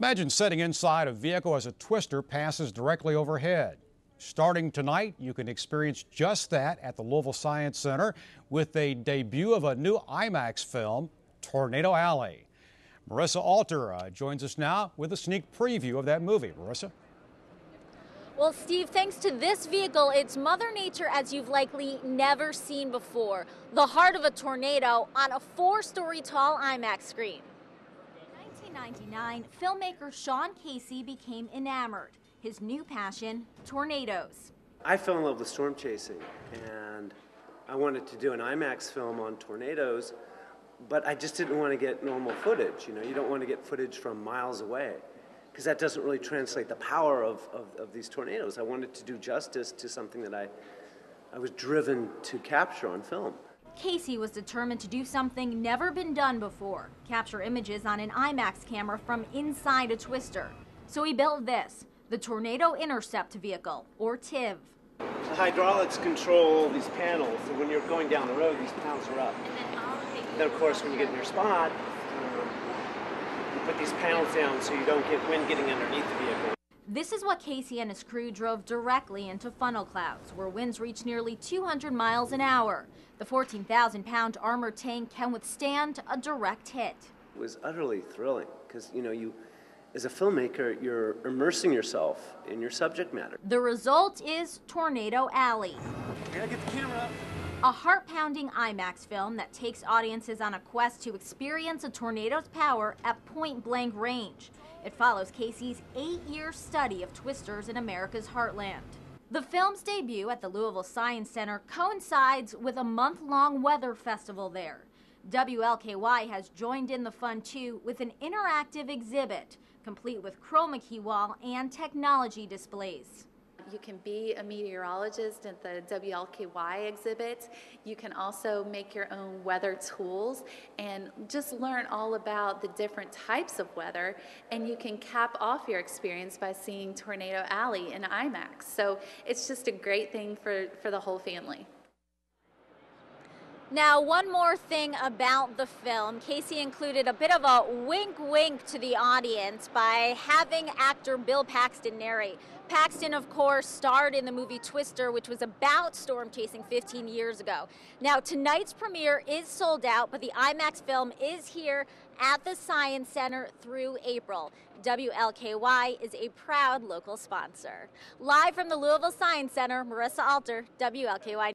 Imagine sitting inside a vehicle as a twister passes directly overhead. Starting tonight, you can experience just that at the Louisville Science Center with the debut of a new IMAX film, Tornado Alley. Marissa Alter uh, joins us now with a sneak preview of that movie. Marissa? Well, Steve, thanks to this vehicle, it's Mother Nature as you've likely never seen before. The heart of a tornado on a four story tall IMAX screen. 1999, filmmaker Sean Casey became enamored. His new passion, tornadoes. I fell in love with storm chasing, and I wanted to do an IMAX film on tornadoes, but I just didn't want to get normal footage. You know, you don't want to get footage from miles away, because that doesn't really translate the power of, of, of these tornadoes. I wanted to do justice to something that I, I was driven to capture on film. Casey was determined to do something never been done before capture images on an IMAX camera from inside a twister. So he built this the Tornado Intercept Vehicle, or TIV. The hydraulics control these panels, so when you're going down the road, these panels are up. Then, of course, when you get in your spot, um, you put these panels down so you don't get wind getting underneath the vehicle. This is what Casey and his crew drove directly into funnel clouds, where winds reach nearly 200 miles an hour. The 14,000 pound armored tank can withstand a direct hit. It was utterly thrilling because, you know, you, as a filmmaker, you're immersing yourself in your subject matter. The result is Tornado Alley. gotta get the camera up. A heart pounding IMAX film that takes audiences on a quest to experience a tornado's power at point blank range. It follows Casey's eight year study of twisters in America's heartland. The film's debut at the Louisville Science Center coincides with a month long weather festival there. WLKY has joined in the fun too with an interactive exhibit, complete with chroma key wall and technology displays. You can be a meteorologist at the WLKY exhibit. You can also make your own weather tools and just learn all about the different types of weather. And you can cap off your experience by seeing Tornado Alley in IMAX. So it's just a great thing for, for the whole family. Now, one more thing about the film. Casey included a bit of a wink wink to the audience by having actor Bill Paxton narrate. Paxton, of course, starred in the movie Twister, which was about storm chasing 15 years ago. Now, tonight's premiere is sold out, but the IMAX film is here at the Science Center through April. WLKY is a proud local sponsor. Live from the Louisville Science Center, Marissa Alter, WLKY.